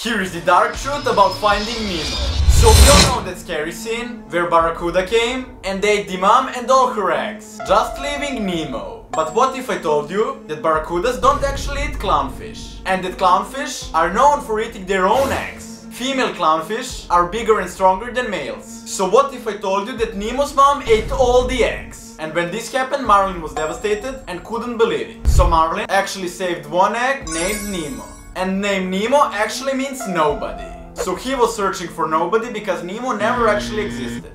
Here is the dark truth about finding Nemo. So we all know that scary scene where Barracuda came and ate the mom and all her eggs, just leaving Nemo. But what if I told you that barracudas don't actually eat clownfish and that clownfish are known for eating their own eggs? Female clownfish are bigger and stronger than males. So what if I told you that Nemo's mom ate all the eggs? And when this happened, Marlin was devastated and couldn't believe it. So Marlin actually saved one egg named Nemo. And name Nemo actually means nobody. So he was searching for nobody because Nemo never actually existed.